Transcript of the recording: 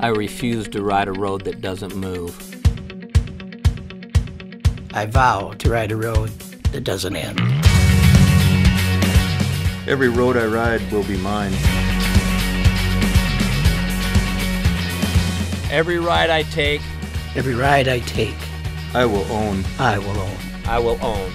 I refuse to ride a road that doesn't move. I vow to ride a road that doesn't end. Every road I ride will be mine. Every ride I take, Every ride I take, I will own. I will own. I will own.